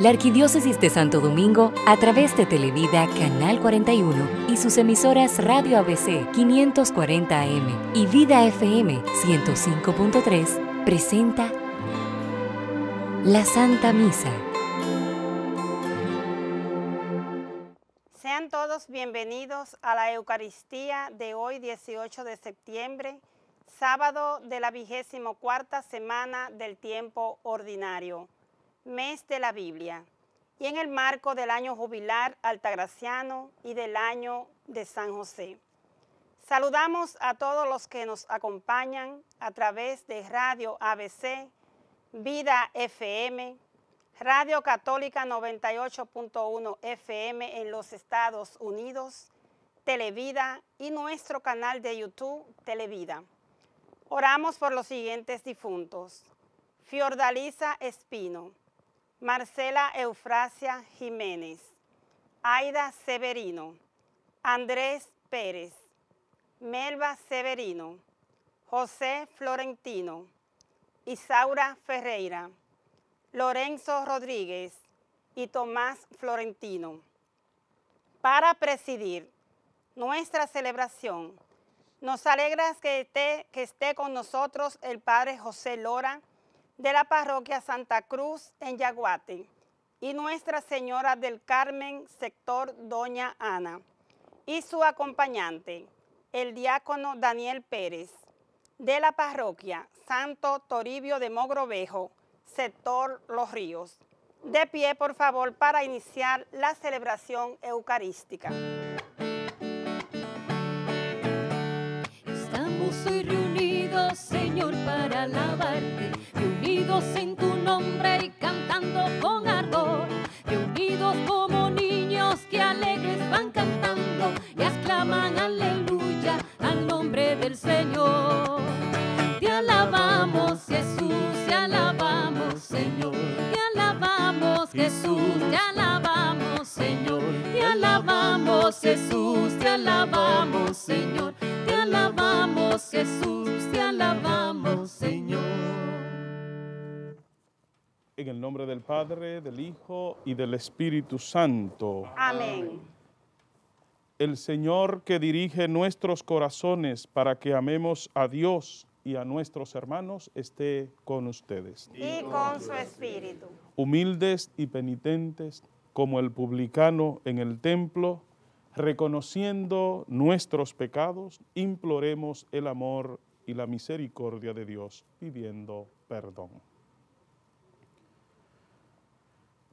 La Arquidiócesis de Santo Domingo, a través de Televida Canal 41 y sus emisoras Radio ABC 540 AM y Vida FM 105.3, presenta la Santa Misa. Sean todos bienvenidos a la Eucaristía de hoy 18 de septiembre, sábado de la vigésimo cuarta semana del tiempo ordinario mes de la Biblia, y en el marco del año jubilar altagraciano y del año de San José. Saludamos a todos los que nos acompañan a través de Radio ABC, Vida FM, Radio Católica 98.1 FM en los Estados Unidos, Televida y nuestro canal de YouTube Televida. Oramos por los siguientes difuntos. Fiordaliza Espino, Marcela Eufrasia Jiménez, Aida Severino, Andrés Pérez, Melba Severino, José Florentino, Isaura Ferreira, Lorenzo Rodríguez y Tomás Florentino. Para presidir nuestra celebración, nos alegra que esté, que esté con nosotros el Padre José Lora, de la parroquia Santa Cruz en Yaguate y Nuestra Señora del Carmen, sector Doña Ana, y su acompañante, el diácono Daniel Pérez, de la parroquia Santo Toribio de Mogrovejo, sector Los Ríos. De pie, por favor, para iniciar la celebración eucarística. Estamos Señor, para alabarte. Reunidos en tu nombre y cantando con ardor, reunidos como niños que alegres van cantando y exclaman aleluya al nombre del Señor. Te alabamos Jesús, te alabamos Señor, te alabamos Jesús, te alabamos Señor, te alabamos Jesús, te alabamos En el nombre del Padre, del Hijo y del Espíritu Santo. Amén. El Señor que dirige nuestros corazones para que amemos a Dios y a nuestros hermanos esté con ustedes. Y con su espíritu. Humildes y penitentes como el publicano en el templo, reconociendo nuestros pecados, imploremos el amor y la misericordia de Dios pidiendo perdón.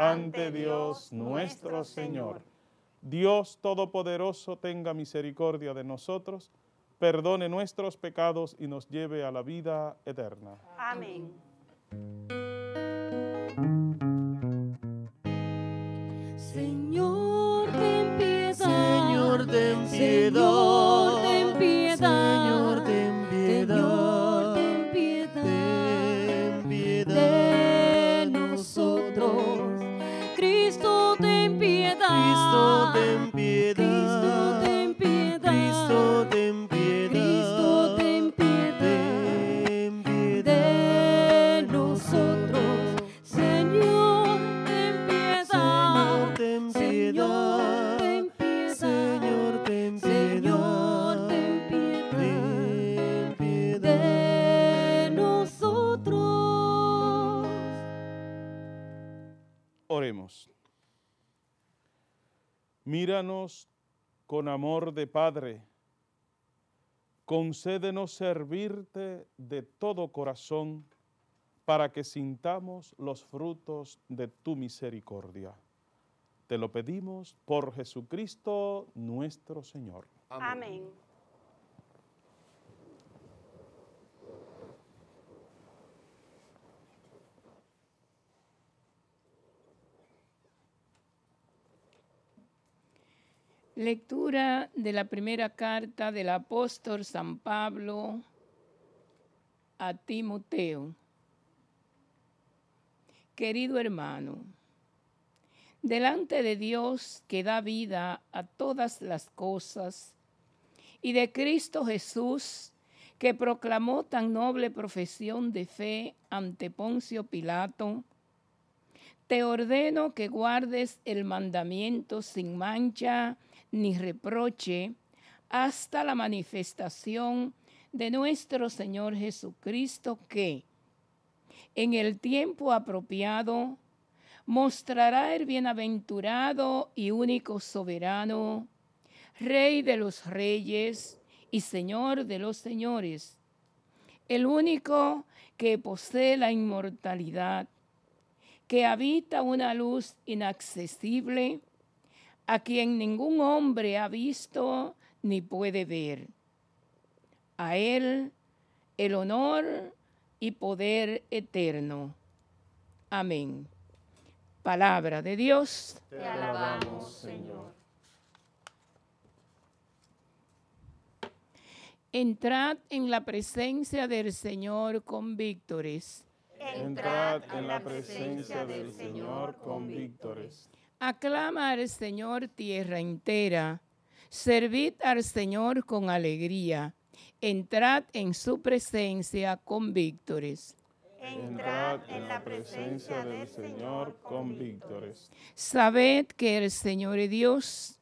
ante Dios nuestro Señor. Dios Todopoderoso tenga misericordia de nosotros, perdone nuestros pecados y nos lleve a la vida eterna. Amén. Señor, ten piedad. Señor, ten Señor, piedad. ten piedad. Piedad. Míranos con amor de Padre. Concédenos servirte de todo corazón para que sintamos los frutos de tu misericordia. Te lo pedimos por Jesucristo nuestro Señor. Amén. Lectura de la primera carta del apóstol San Pablo a Timoteo. Querido hermano, delante de Dios que da vida a todas las cosas y de Cristo Jesús que proclamó tan noble profesión de fe ante Poncio Pilato, te ordeno que guardes el mandamiento sin mancha ni reproche hasta la manifestación de nuestro Señor Jesucristo que en el tiempo apropiado mostrará el bienaventurado y único soberano, Rey de los reyes y Señor de los señores, el único que posee la inmortalidad, que habita una luz inaccesible, a quien ningún hombre ha visto ni puede ver. A Él el honor y poder eterno. Amén. Palabra de Dios. Te alabamos, Señor. Entrad en la presencia del Señor con víctores. Entrad en la presencia del Señor con víctores. Aclama al Señor tierra entera. Servid al Señor con alegría. Entrad en su presencia con víctores. Entrad en la presencia del Señor con víctores. Sabed que el Señor es Dios,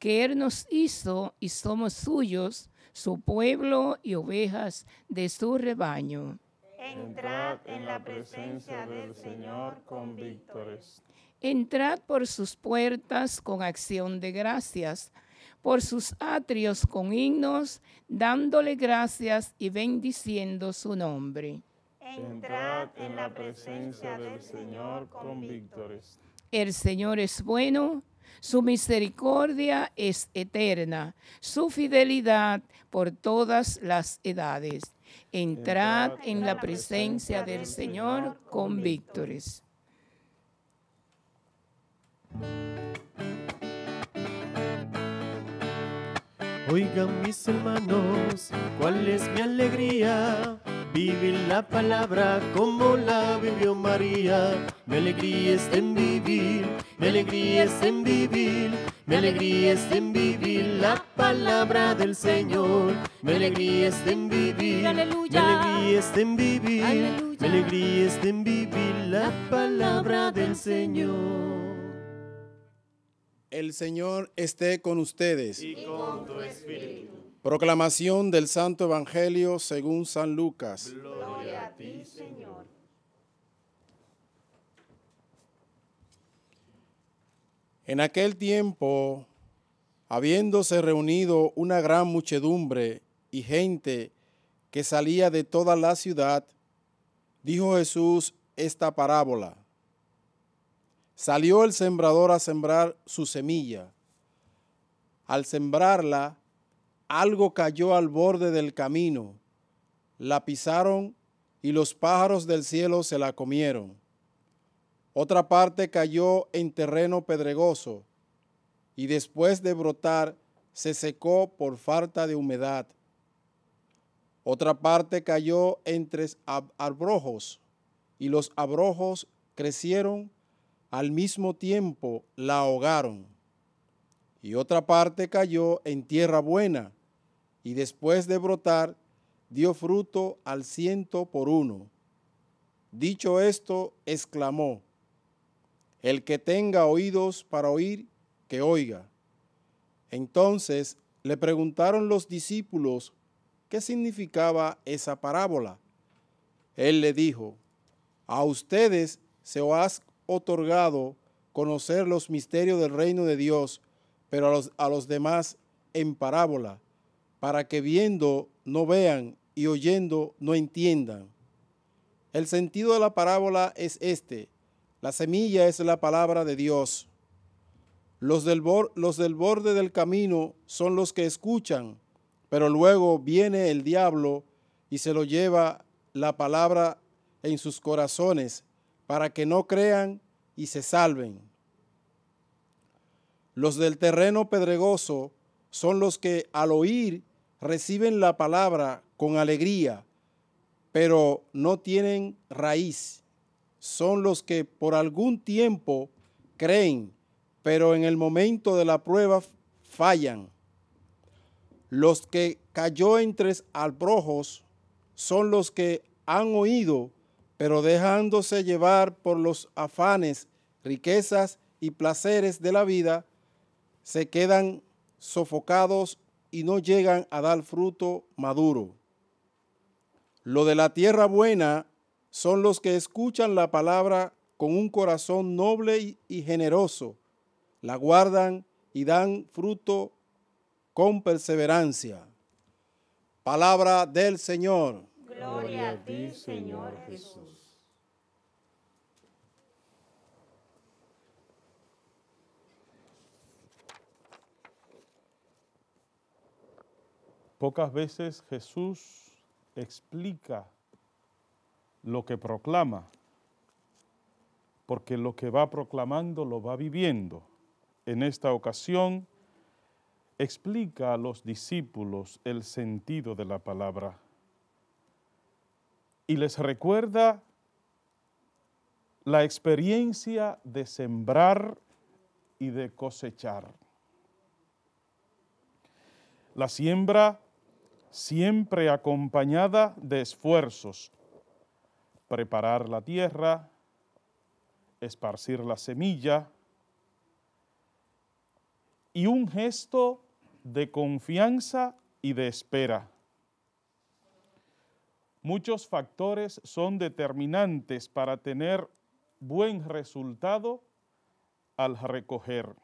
que Él nos hizo y somos suyos, su pueblo y ovejas de su rebaño. Entrad en la presencia del Señor con víctores. Entrad por sus puertas con acción de gracias, por sus atrios con himnos, dándole gracias y bendiciendo su nombre. Entrad en la presencia del Señor con víctores. El Señor es bueno, su misericordia es eterna, su fidelidad por todas las edades. Entrad en la presencia del Señor con víctores. Oigan mis hermanos, cuál es mi alegría. Vivir la palabra como la vivió María. Mi alegría está en vivir, mi alegría está en vivir, mi alegría está en vivir la palabra del Señor. Mi alegría está en vivir, mi Aleluya. alegría está en vivir, Aleluya. mi alegría está en vivir la palabra del Señor. El Señor esté con ustedes. Y con tu espíritu. Proclamación del Santo Evangelio según San Lucas. Gloria a ti, Señor. En aquel tiempo, habiéndose reunido una gran muchedumbre y gente que salía de toda la ciudad, dijo Jesús esta parábola. Salió el sembrador a sembrar su semilla. Al sembrarla, algo cayó al borde del camino. La pisaron y los pájaros del cielo se la comieron. Otra parte cayó en terreno pedregoso y después de brotar se secó por falta de humedad. Otra parte cayó entre ab- abrojos y los abrojos crecieron al mismo tiempo la ahogaron. Y otra parte cayó en tierra buena y después de brotar dio fruto al ciento por uno. Dicho esto, exclamó, el que tenga oídos para oír, que oiga. Entonces le preguntaron los discípulos qué significaba esa parábola. Él le dijo, a ustedes se os otorgado conocer los misterios del reino de Dios, pero a los, a los demás en parábola, para que viendo no vean y oyendo no entiendan. El sentido de la parábola es este. La semilla es la palabra de Dios. Los del, los del borde del camino son los que escuchan, pero luego viene el diablo y se lo lleva la palabra en sus corazones para que no crean y se salven. Los del terreno pedregoso son los que al oír reciben la palabra con alegría, pero no tienen raíz. Son los que por algún tiempo creen, pero en el momento de la prueba fallan. Los que cayó entre albrojos son los que han oído, pero dejándose llevar por los afanes, riquezas y placeres de la vida, se quedan sofocados y no llegan a dar fruto maduro. Lo de la tierra buena son los que escuchan la palabra con un corazón noble y generoso, la guardan y dan fruto con perseverancia. Palabra del Señor. Gloria a ti, Señor Jesús. Pocas veces Jesús explica lo que proclama, porque lo que va proclamando lo va viviendo. En esta ocasión explica a los discípulos el sentido de la palabra y les recuerda la experiencia de sembrar y de cosechar. La siembra siempre acompañada de esfuerzos, preparar la tierra, esparcir la semilla y un gesto de confianza y de espera. Muchos factores son determinantes para tener buen resultado al recoger.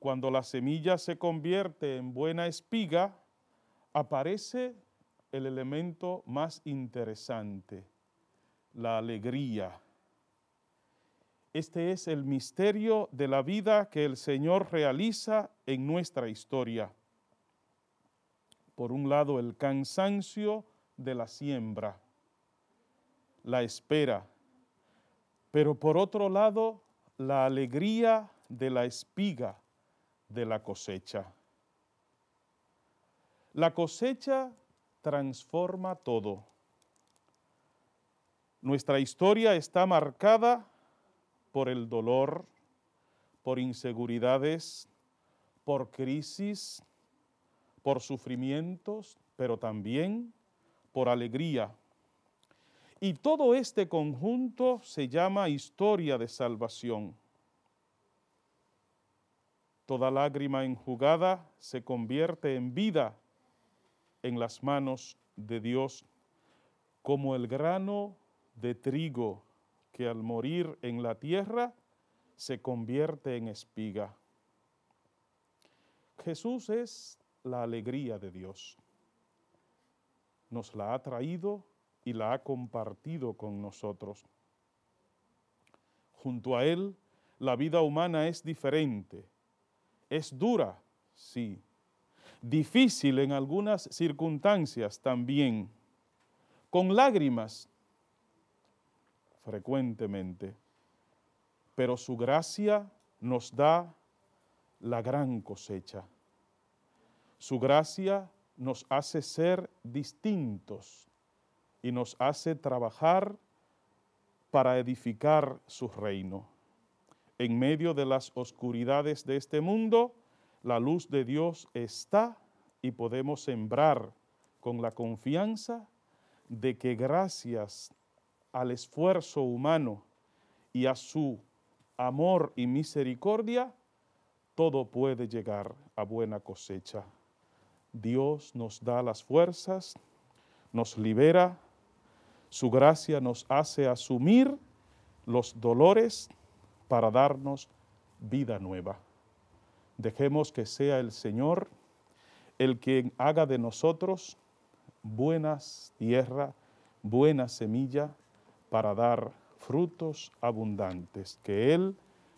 Cuando la semilla se convierte en buena espiga, aparece el elemento más interesante, la alegría. Este es el misterio de la vida que el Señor realiza en nuestra historia. Por un lado, el cansancio de la siembra, la espera, pero por otro lado, la alegría de la espiga de la cosecha. La cosecha transforma todo. Nuestra historia está marcada por el dolor, por inseguridades, por crisis, por sufrimientos, pero también por alegría. Y todo este conjunto se llama historia de salvación. Toda lágrima enjugada se convierte en vida en las manos de Dios, como el grano de trigo que al morir en la tierra se convierte en espiga. Jesús es la alegría de Dios. Nos la ha traído y la ha compartido con nosotros. Junto a Él, la vida humana es diferente es dura, sí. Difícil en algunas circunstancias también. Con lágrimas, frecuentemente. Pero su gracia nos da la gran cosecha. Su gracia nos hace ser distintos y nos hace trabajar para edificar su reino en medio de las oscuridades de este mundo, la luz de Dios está y podemos sembrar con la confianza de que gracias al esfuerzo humano y a su amor y misericordia, todo puede llegar a buena cosecha. Dios nos da las fuerzas, nos libera, su gracia nos hace asumir los dolores para darnos vida nueva. Dejemos que sea el Señor el que haga de nosotros buenas tierra, buena semilla para dar frutos abundantes. Que Él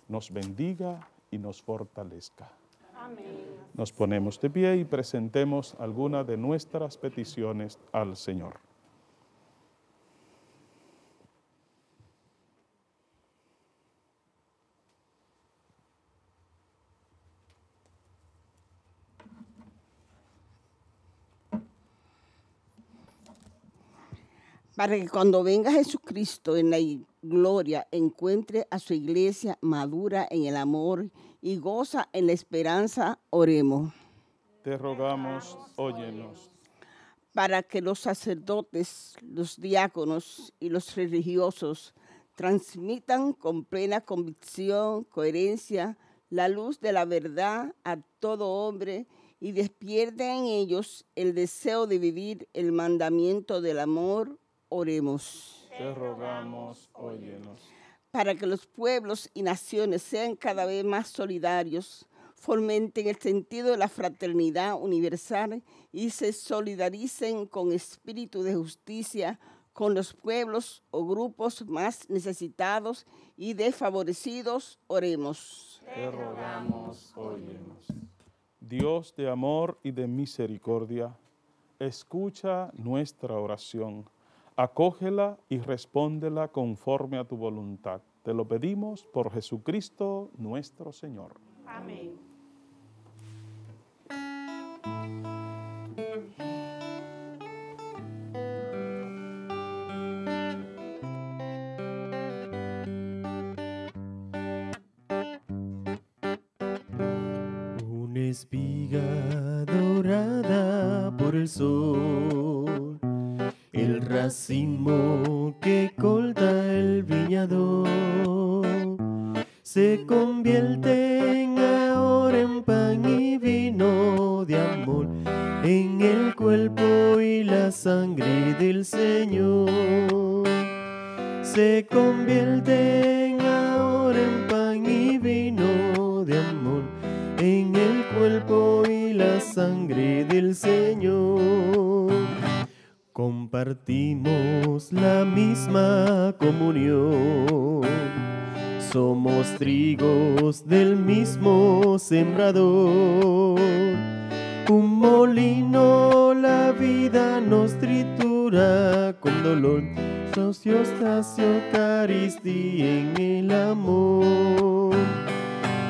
nos bendiga y nos fortalezca. Amén. Nos ponemos de pie y presentemos alguna de nuestras peticiones al Señor. para que cuando venga Jesucristo en la gloria encuentre a su iglesia madura en el amor y goza en la esperanza, oremos. Te rogamos, óyenos. Para que los sacerdotes, los diáconos y los religiosos transmitan con plena convicción, coherencia, la luz de la verdad a todo hombre y despierten en ellos el deseo de vivir el mandamiento del amor, oremos. Te rogamos, óyenos. Para que los pueblos y naciones sean cada vez más solidarios, fomenten el sentido de la fraternidad universal y se solidaricen con espíritu de justicia con los pueblos o grupos más necesitados y desfavorecidos, oremos. Te rogamos, óyenos. Dios de amor y de misericordia, escucha nuestra oración, acógela y respóndela conforme a tu voluntad. Te lo pedimos por Jesucristo nuestro Señor. Amén. Una espiga dorada por el sol, racimo que corta el viñador, se convierten ahora en pan y vino de amor, en el cuerpo y la sangre del Señor. Se convierten ahora en pan y vino de amor en el cuerpo y la sangre del Señor. Compartimos la misma comunión. Somos trigos del mismo sembrador. Un molino la vida nos tritura con dolor. Socios Eucaristía en el amor.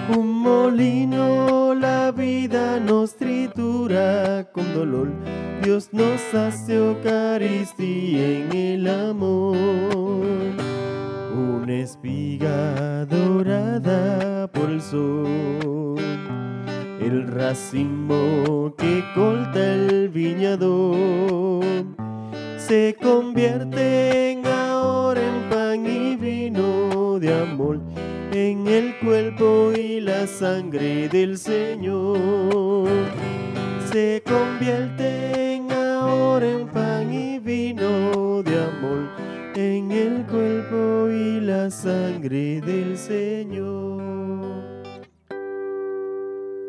Un molino la vida nos tritura con dolor. Dios nos hace Eucaristía en el amor. Una espiga dorada por el sol. El racimo que corta el viñador se convierten ahora en sangre del Señor. Se convierten ahora en pan y vino de amor en el cuerpo y la sangre del Señor.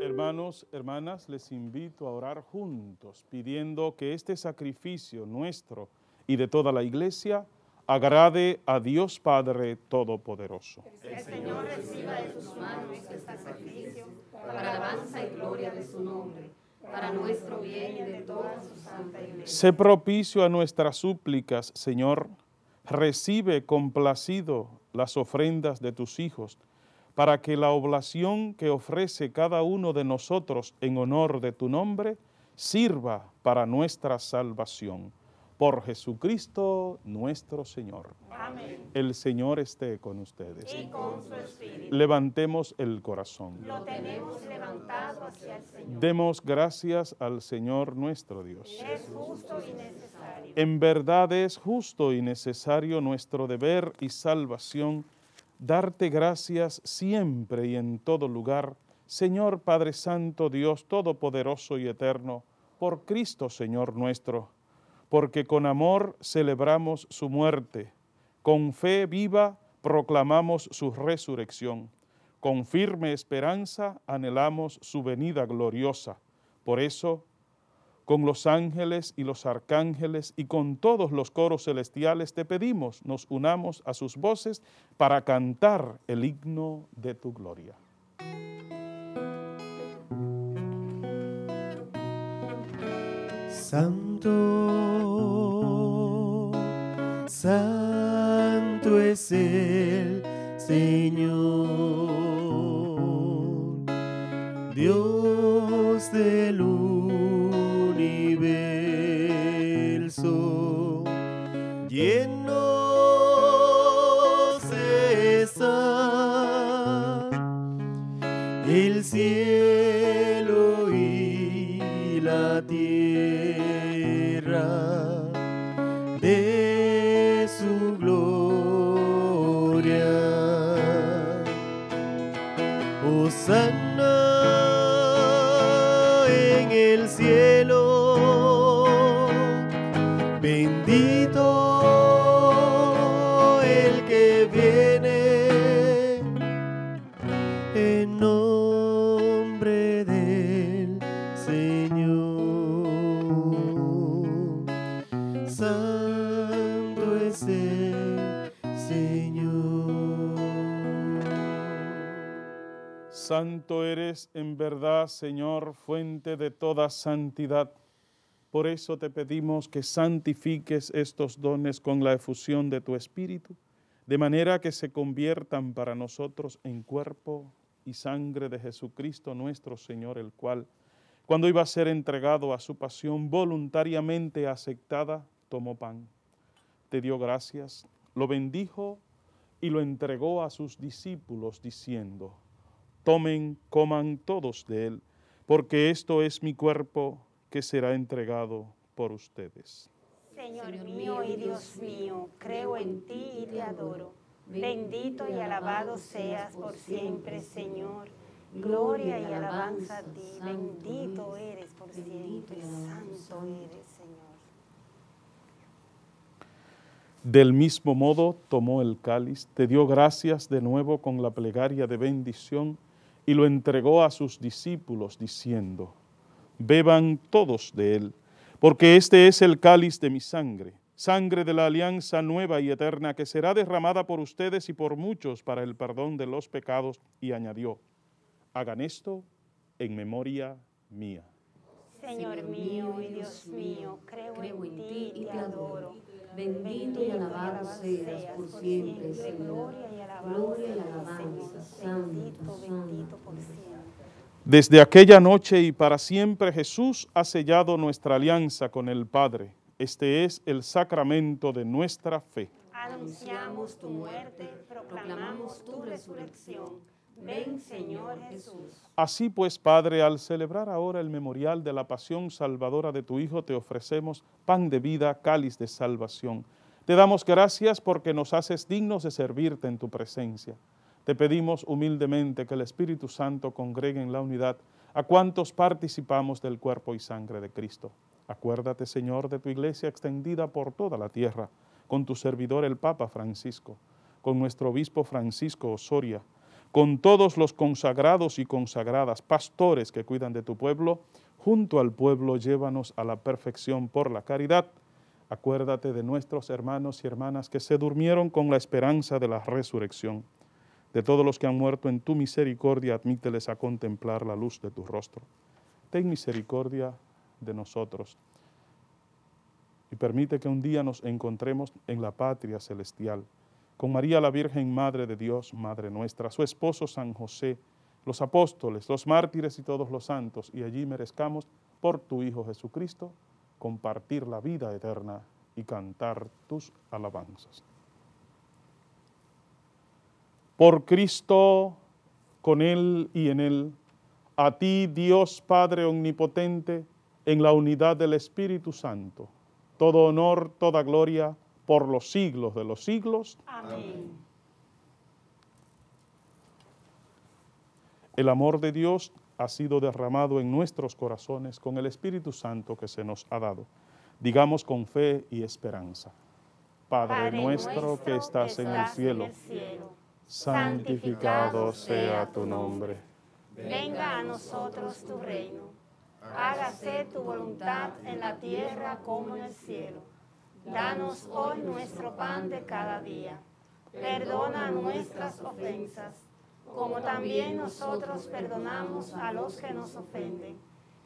Hermanos, hermanas, les invito a orar juntos, pidiendo que este sacrificio nuestro y de toda la iglesia agrade a Dios Padre Todopoderoso. El Señor reciba de tus manos este sacrificio para alabanza y gloria de su nombre, para nuestro bien y de toda su santa iglesia. Sé propicio a nuestras súplicas, Señor. Recibe complacido las ofrendas de tus hijos, para que la oblación que ofrece cada uno de nosotros en honor de tu nombre sirva para nuestra salvación. Por Jesucristo nuestro Señor. Amén. El Señor esté con ustedes. Y con su espíritu. Levantemos el corazón. Lo tenemos levantado hacia el Señor. Demos gracias al Señor nuestro Dios. Es justo y necesario. En verdad es justo y necesario nuestro deber y salvación darte gracias siempre y en todo lugar, Señor Padre Santo, Dios Todopoderoso y Eterno, por Cristo Señor nuestro, porque con amor celebramos su muerte, con fe viva proclamamos su resurrección, con firme esperanza anhelamos su venida gloriosa. Por eso, con los ángeles y los arcángeles y con todos los coros celestiales te pedimos nos unamos a sus voces para cantar el himno de tu gloria. Santo, santo es el Señor, Dios del universo, Eres en verdad, Señor, fuente de toda santidad. Por eso te pedimos que santifiques estos dones con la efusión de tu Espíritu, de manera que se conviertan para nosotros en cuerpo y sangre de Jesucristo nuestro Señor, el cual, cuando iba a ser entregado a su pasión voluntariamente aceptada, tomó pan, te dio gracias, lo bendijo y lo entregó a sus discípulos, diciendo, tomen, coman todos de él, porque esto es mi cuerpo que será entregado por ustedes. Señor mío y Dios mío, creo en ti y te adoro. Bendito y alabado seas por siempre, Señor. Gloria y alabanza a ti. Bendito eres por siempre. Santo eres, Señor. Del mismo modo tomó el cáliz, te dio gracias de nuevo con la plegaria de bendición y lo entregó a sus discípulos diciendo, beban todos de él, porque este es el cáliz de mi sangre, sangre de la alianza nueva y eterna que será derramada por ustedes y por muchos para el perdón de los pecados. Y añadió, hagan esto en memoria mía. Señor mío y Dios mío, creo en ti y te adoro. Bendito y alabado seas por siempre, Señor. Gloria y alabanza, Santo, bendito por siempre. Desde aquella noche y para siempre Jesús ha sellado nuestra alianza con el Padre. Este es el sacramento de nuestra fe. Anunciamos tu muerte, proclamamos tu resurrección. Ven, Señor Jesús. Así pues, Padre, al celebrar ahora el memorial de la pasión salvadora de tu Hijo, te ofrecemos pan de vida, cáliz de salvación. Te damos gracias porque nos haces dignos de servirte en tu presencia. Te pedimos humildemente que el Espíritu Santo congregue en la unidad a cuantos participamos del cuerpo y sangre de Cristo. Acuérdate, Señor, de tu iglesia extendida por toda la tierra, con tu servidor el Papa Francisco, con nuestro obispo Francisco Osoria, con todos los consagrados y consagradas, pastores que cuidan de tu pueblo, junto al pueblo llévanos a la perfección por la caridad. Acuérdate de nuestros hermanos y hermanas que se durmieron con la esperanza de la resurrección. De todos los que han muerto en tu misericordia, admíteles a contemplar la luz de tu rostro. Ten misericordia de nosotros y permite que un día nos encontremos en la patria celestial con María la Virgen, Madre de Dios, Madre nuestra, su esposo San José, los apóstoles, los mártires y todos los santos, y allí merezcamos por tu Hijo Jesucristo compartir la vida eterna y cantar tus alabanzas. Por Cristo, con Él y en Él, a ti Dios Padre Omnipotente, en la unidad del Espíritu Santo, todo honor, toda gloria, por los siglos de los siglos. Amén. El amor de Dios ha sido derramado en nuestros corazones con el Espíritu Santo que se nos ha dado. Digamos con fe y esperanza. Padre, nuestro que estás en el cielo, santificado sea tu nombre. Venga a nosotros tu reino. Hágase tu voluntad en la tierra como en el cielo. Danos hoy nuestro pan de cada día. Perdona nuestras ofensas, como también nosotros perdonamos a los que nos ofenden.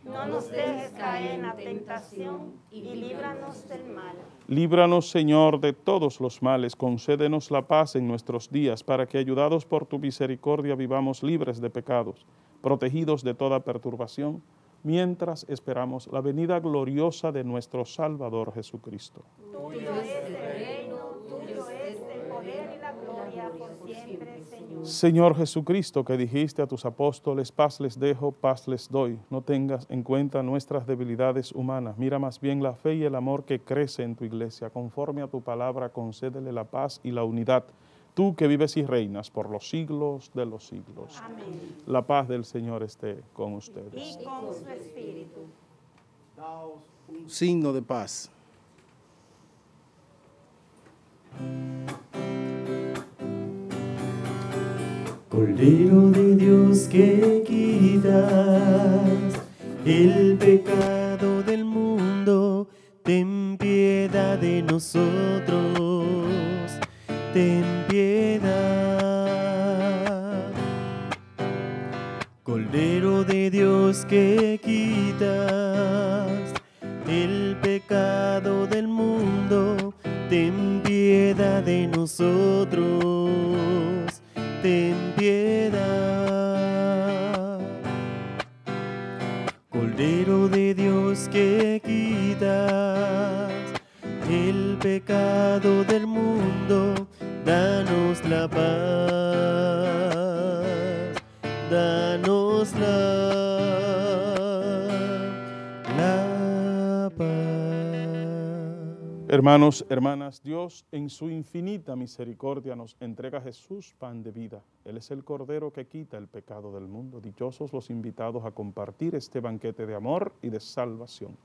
No nos dejes caer en la tentación y líbranos del mal. Líbranos, Señor, de todos los males. Concédenos la paz en nuestros días, para que, ayudados por tu misericordia, vivamos libres de pecados, protegidos de toda perturbación mientras esperamos la venida gloriosa de nuestro Salvador Jesucristo. Tuyo es el reino, tuyo es el poder y la gloria por siempre, Señor. Señor Jesucristo, que dijiste a tus apóstoles, paz les dejo, paz les doy. No tengas en cuenta nuestras debilidades humanas. Mira más bien la fe y el amor que crece en tu iglesia. Conforme a tu palabra, concédele la paz y la unidad. Tú que vives y reinas por los siglos de los siglos. Amén. La paz del Señor esté con ustedes. Y con su espíritu. Un signo de paz. Cordero de Dios que quitas el pecado del mundo, ten piedad de nosotros, ten piedad. Cordero de Dios que quitas el pecado del mundo, ten piedad de nosotros, ten piedad. Cordero de Dios que quitas el pecado del mundo, danos la paz, danos la, la paz. Hermanos, hermanas, Dios en su infinita misericordia nos entrega a Jesús pan de vida. Él es el Cordero que quita el pecado del mundo. Dichosos los invitados a compartir este banquete de amor y de salvación.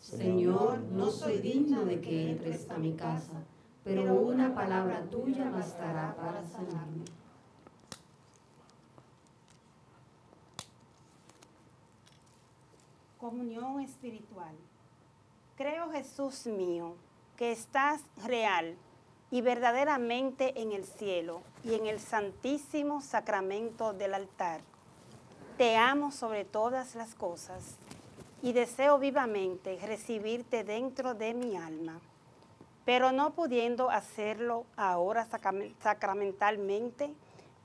Señor, no soy digno de que entres a mi casa, pero una palabra tuya bastará para sanarme. Comunión espiritual. Creo, Jesús mío, que estás real y verdaderamente en el cielo y en el santísimo sacramento del altar. Te amo sobre todas las cosas y deseo vivamente recibirte dentro de mi alma. Pero no pudiendo hacerlo ahora sacram- sacramentalmente,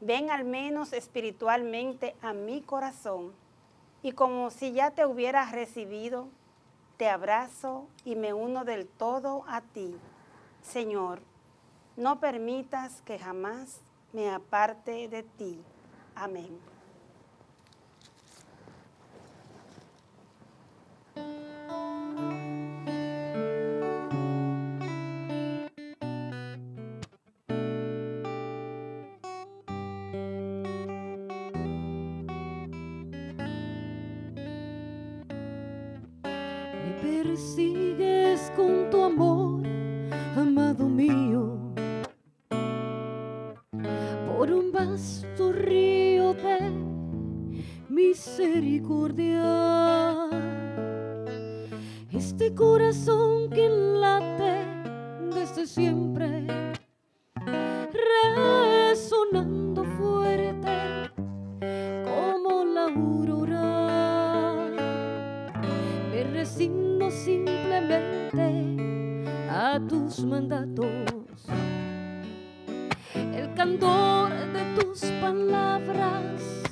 ven al menos espiritualmente a mi corazón y como si ya te hubieras recibido, te abrazo y me uno del todo a ti. Señor, no permitas que jamás me aparte de ti. Amén. A tus mandatos. El candor de tus palabras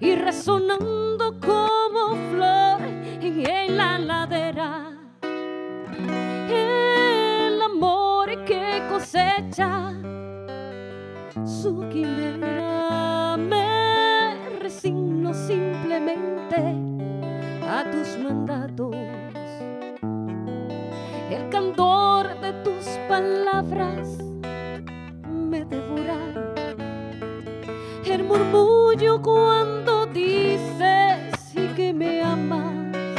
y resonando como flor en la ladera. El amor que cosecha su quimera me resigno simplemente a tus mandatos. El candor de tus palabras engaño cuando dices sí que me amas.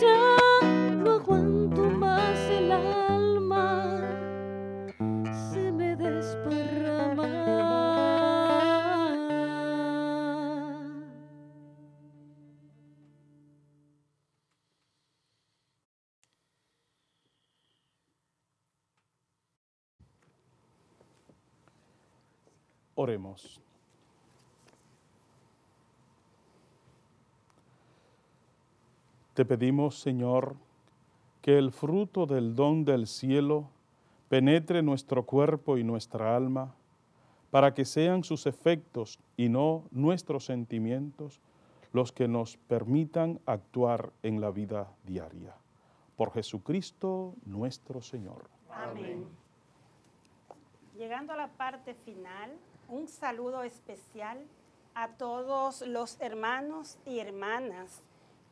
Ya no aguanto más el alma, se me desparrama. Oremos. Te pedimos, Señor, que el fruto del don del cielo penetre nuestro cuerpo y nuestra alma, para que sean sus efectos y no nuestros sentimientos los que nos permitan actuar en la vida diaria. Por Jesucristo nuestro Señor. Amén. Llegando a la parte final, un saludo especial a todos los hermanos y hermanas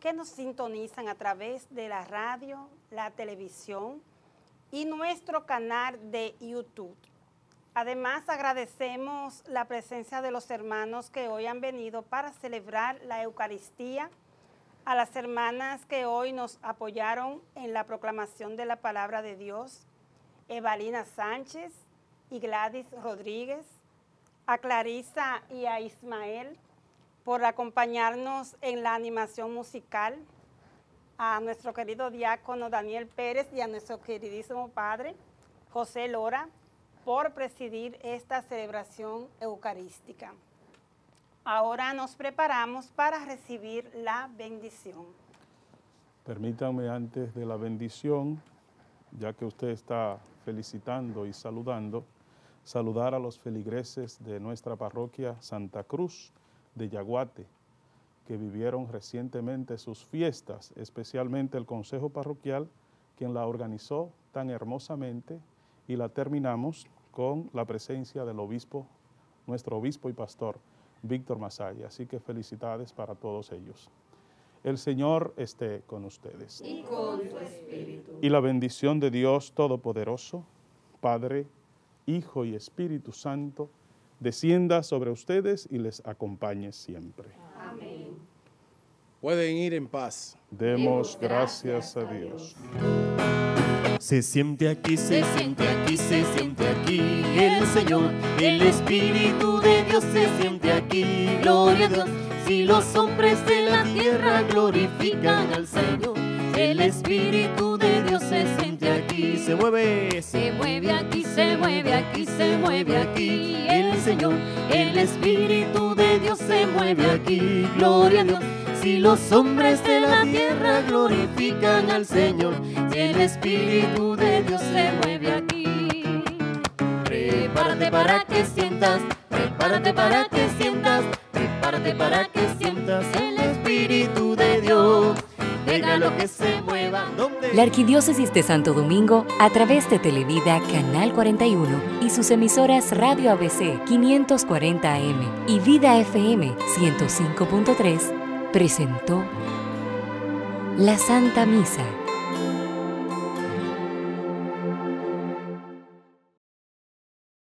que nos sintonizan a través de la radio, la televisión y nuestro canal de YouTube. Además, agradecemos la presencia de los hermanos que hoy han venido para celebrar la Eucaristía, a las hermanas que hoy nos apoyaron en la proclamación de la palabra de Dios, Evalina Sánchez y Gladys Rodríguez, a Clarisa y a Ismael por acompañarnos en la animación musical, a nuestro querido diácono Daniel Pérez y a nuestro queridísimo padre José Lora por presidir esta celebración eucarística. Ahora nos preparamos para recibir la bendición. Permítanme antes de la bendición, ya que usted está felicitando y saludando, saludar a los feligreses de nuestra parroquia Santa Cruz de Yaguate, que vivieron recientemente sus fiestas, especialmente el Consejo Parroquial, quien la organizó tan hermosamente y la terminamos con la presencia del obispo, nuestro obispo y pastor, Víctor Masaya. Así que felicidades para todos ellos. El Señor esté con ustedes. Y con tu espíritu. Y la bendición de Dios Todopoderoso, Padre, Hijo y Espíritu Santo, descienda sobre ustedes y les acompañe siempre. Amén. Pueden ir en paz. Demos gracias a Dios. Se siente aquí, se siente aquí, se siente aquí el Señor, el Espíritu de Dios se siente aquí, gloria a Dios. Si los hombres de la tierra glorifican al Señor, el Espíritu de Dios se siente aquí, se mueve, Se mueve aquí, se mueve aquí, se mueve aquí. el Señor, el Espíritu de Dios se mueve aquí, gloria a Dios. Si los hombres de la tierra glorifican al Señor, el Espíritu de Dios se mueve aquí. Prepárate para que sientas, prepárate para que sientas, prepárate para que sientas el Espíritu de Dios. Déjalo que se mueva. donde La Arquidiócesis de Santo Domingo, a través de Televida Canal 41 y sus emisoras Radio ABC 540 AM y Vida FM 105.3, presentó la Santa Misa